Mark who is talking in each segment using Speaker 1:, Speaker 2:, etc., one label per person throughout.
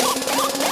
Speaker 1: Oh,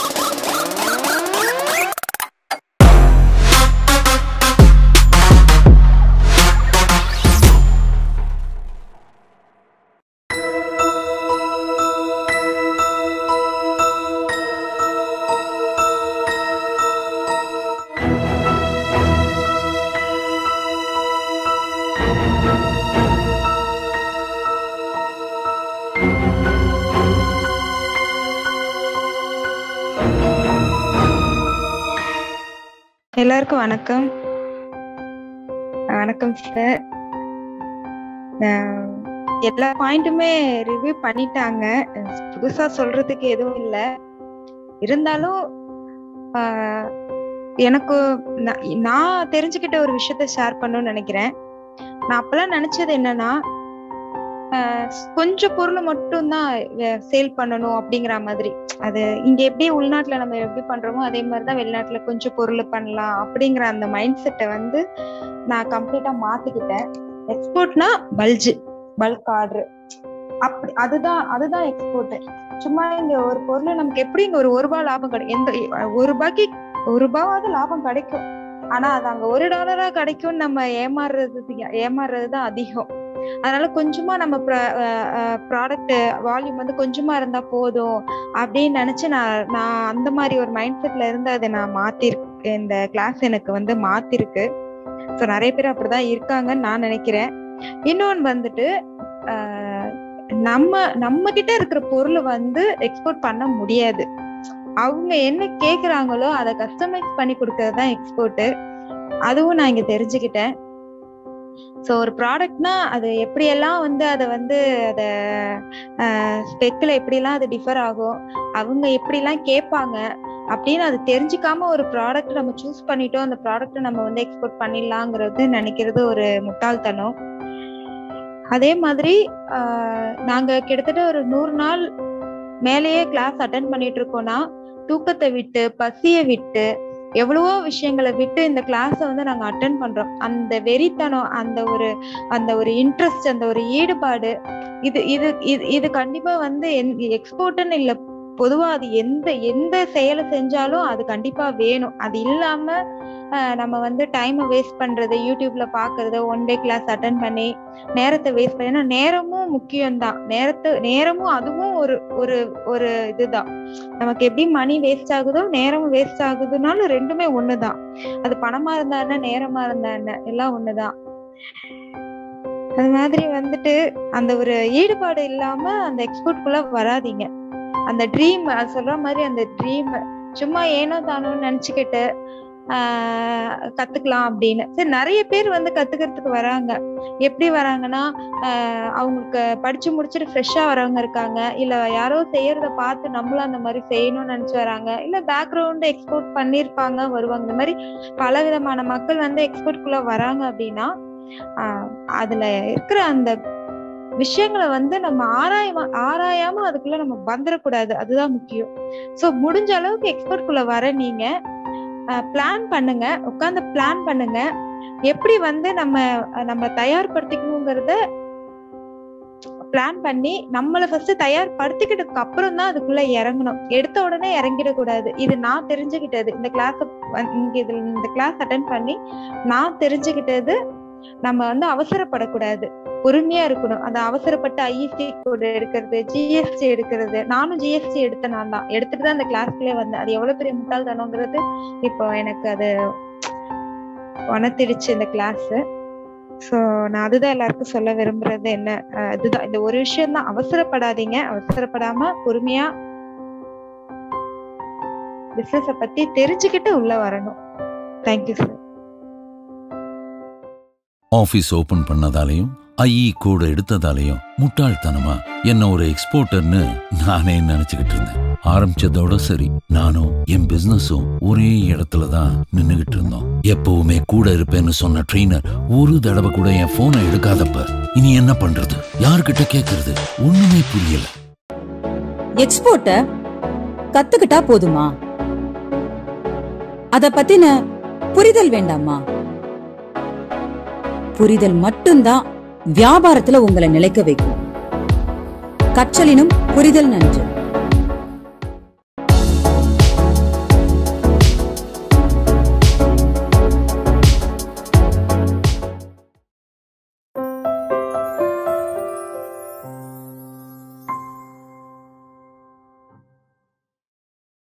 Speaker 1: எல்லாருக்கும் வணக்கம். வணக்கம் சார் எல்லா பாயிண்ட்டுமே ரிவ்யூ பண்ணிட்டாங்க. புதுசா சொல்றதுக்கு எதுவும் இல்லை. இருந்தாலும் ஆஹ், எனக்கு நான் தெரிஞ்சுக்கிட்ட ஒரு விஷயத்த ஷேர் பண்ணணும்னு நினைக்கிறேன். நான் அப்பெல்லாம் நினைச்சது என்னன்னா கொஞ்சம் பொருள் மட்டும் தான் சேல் பண்ணணும் அப்படிங்கிற மாதிரி. அது இங்க எப்படி உள்நாட்டுல நம்ம எப்படி பண்றோமோ அதே மாதிரிதான் வெளிநாட்டுல கொஞ்சம் பொருள் பண்ணலாம் அப்படிங்கிற அந்த மைண்ட் செட்டை வந்து நான் கம்ப்ளீட்டா மாத்திக்கிட்டேன். எக்ஸ்போர்ட்னா பல்ஜ் பல்க் ஆர்டர் அப்படி அதுதான் அதுதான் எக்ஸ்போர்ட் சும்மா இங்க ஒரு பொருள் நமக்கு எப்படி இங்க ஒரு ஒரு ரூபாய் லாபம் கிடைக்கும் எந்த ஒரு ரூபாய்க்கு ஒரு ரூபாவது லாபம் கிடைக்கும். ஆனா அது அங்க ஒரு டாலரா கிடைக்கும்னு நம்ம ஏமாறுறது ஏமாறுறது தான் அதிகம். அதனால கொஞ்சமா நம்ம ப்ராடக்ட் வால்யூம் வந்து கொஞ்சமா இருந்தா போதும் அப்படின்னு நினைச்சு நான் நான் அந்த மாதிரி ஒரு மைண்ட் செட்ல இருந்து அதை நான் மாத்திருக்கு இந்த கிளாஸ் எனக்கு வந்து மாத்திருக்கு. ஸோ நிறைய பேர் அப்படிதான் இருக்காங்கன்னு நான் நினைக்கிறேன். இன்னொன்னு வந்துட்டு ஆஹ், நம்ம நம்ம கிட்ட இருக்கிற பொருளை வந்து எக்ஸ்போர்ட் பண்ண முடியாது. அவங்க என்ன கேக்குறாங்களோ அதை கஸ்டமைஸ் பண்ணி கொடுக்கறது தான் எக்ஸ்போர்ட்டு அதுவும் நான் இங்க தெரிஞ்சுக்கிட்டேன். ஸோ ஒரு ப்ராடக்ட்னா அது எப்படியெல்லாம் வந்து அதை வந்து அதை ஸ்பெக்கில் எப்படிலாம் அது டிஃபர் ஆகும் அவங்க எப்படிலாம் கேட்பாங்க அப்படின்னு அது தெரிஞ்சுக்காம ஒரு ப்ராடக்ட் நம்ம சூஸ் பண்ணிட்டோம் அந்த ப்ராடக்ட்டை நம்ம வந்து எக்ஸ்போர்ட் பண்ணிடலாங்கிறது நினைக்கிறது ஒரு முட்டாள்தனம். அதே மாதிரி நாங்கள் நாங்க கிட்டத்தட்ட ஒரு நூறு நாள் மேலேயே கிளாஸ் அட்டன் பண்ணிட்டு இருக்கோம்னா தூக்கத்தை விட்டு பசியை விட்டு எவ்வளவோ விஷயங்களை விட்டு இந்த கிளாஸை வந்து நாங்க அட்டன் பண்றோம். அந்த வெறித்தனம் அந்த ஒரு அந்த ஒரு இன்ட்ரெஸ்ட் அந்த ஒரு ஈடுபாடு இது இது இது இது கண்டிப்பா வந்து எக்ஸ்போர்ட்னு இல்லை பொதுவா அது எந்த எந்த செயலை செஞ்சாலும் அது கண்டிப்பா வேணும். அது இல்லாம நம்ம வந்து டைமை வேஸ்ட் பண்றது யூடியூப்ல பாக்குறது ஒன் டே கிளாஸ் அட்டன் பண்ணி நேரத்தை வேஸ்ட் பண்ணி ஏன்னா நேரமும் முக்கியம்தான். நேரத்தை நேரமும் அதுவும் ஒரு ஒரு ஒரு இதுதான். நமக்கு எப்படி மணி வேஸ்ட் ஆகுதோ நேரமும் வேஸ்ட் ஆகுதுனாலும் ரெண்டுமே ஒண்ணுதான். அது பணமா இருந்தா என்ன நேரமா இருந்தா என்ன எல்லாம் ஒண்ணுதான். அது மாதிரி வந்துட்டு அந்த ஒரு ஈடுபாடு இல்லாம அந்த எக்ஸ்போர்ட் வராதீங்க. அந்த ட்ரீம் சொல்ற மாதிரி அந்த ட்ரீம் சும்மா ஏனோ தானோன்னு நினைச்சுக்கிட்டு கத்துக்கலாம் அப்படின்னு. சரி நிறைய பேர் வந்து கத்துக்கிறதுக்கு வராங்க. எப்படி வராங்கன்னா அவங்களுக்கு படிச்சு முடிச்சுட்டு ஃப்ரெஷ்ஷா வரவங்க இருக்காங்க. இல்ல யாரோ செய்யறத பார்த்து நம்மளும் அந்த மாதிரி செய்யணும்னு நினைச்சு வராங்க. இல்ல பேக்ரவுண்ட் எக்ஸ்போர்ட் பண்ணிருப்பாங்க வருவாங்க. இந்த மாதிரி பல விதமான மக்கள் வந்து எக்ஸ்போர்ட் குள்ள வராங்க அப்படின்னா அதுல இருக்கிற அந்த விஷயங்களை வந்து நம்ம ஆராயமா ஆராயாம அதுக்குள்ள நம்ம வந்துடக்கூடாது அதுதான் முக்கியம். ஸோ முடிஞ்ச அளவுக்கு எக்ஸ்பர்ட்குள்ள வர நீங்க பிளான் பண்ணுங்க. உட்காந்து பிளான் பண்ணுங்க. எப்படி வந்து நம்ம நம்ம தயார்படுத்திக்கணுங்கிறத பிளான் பண்ணி நம்மளை ஃபர்ஸ்ட் தயார்படுத்திக்கிட்டதுக்கு அப்புறம் தான் அதுக்குள்ள இறங்கணும். எடுத்த உடனே இறங்கிடக்கூடாது. இது நான் தெரிஞ்சுக்கிட்டது. இந்த கிளாஸ் இங்க இதுல இந்த கிளாஸ் அட்டன் பண்ணி நான் தெரிஞ்சுக்கிட்டது நம்ம வந்து அவசரப்படக்கூடாது. பொறுமையா இருக்கணும். அந்த அவசரப்பட்டு ஐஎஸ்டி கோடு எடுக்கிறது ஜிஎஸ்டி எடுக்கிறது நானும் ஜிஎஸ்டி எடுத்த நான் தான். எடுத்துட்டு தான் அந்த கிளாஸ்க்குள்ளே வந்தேன். அது எவ்வளவு பெரிய முட்டாள்தனங்கிறது இப்போ எனக்கு அது உணர்த்திடுச்சு இந்த கிளாஸ் ஸோ நான் அதுதான் எல்லாருக்கும் சொல்ல விரும்புறது என்ன? இதுதான் இந்த ஒரு விஷயம் தான். அவசரப்படாதீங்க. அவசரப்படாம பொறுமையா பிசினஸ பத்தி தெரிஞ்சுக்கிட்டு உள்ள வரணும். Thank you sir
Speaker 2: office open பண்ணதாலையும் IE கூட எடுத்ததாலையும் முட்டாள்தனமா என்ன ஒரு எக்ஸ்போர்ட்டர்னு நானே நினைச்சுக்கிட்டு இருந்தேன். ஆரம்பிச்சதோட சரி நானும் என் பிசினஸும் ஒரே இடத்துல தான் நின்னுகிட்டு இருந்தோம். எப்பவுமே கூட இருப்பேன்னு சொன்ன ட்ரெயினர் ஒரு தடவை கூட என் போனை எடுக்காதப்ப இனி என்ன பண்றது? யார்கிட்ட கேக்குறது? ஒண்ணுமே புரியல.
Speaker 3: எக்ஸ்போர்ட்ட கத்துக்கிட்டா போதுமா? அத பத்தின புரிதல் வேண்டாமா? புரிதல் மட்டும்தான் வியாபாரத்துல உங்களை நிலைக்க வைக்கும். கற்றலினும் புரிதல் நன்று.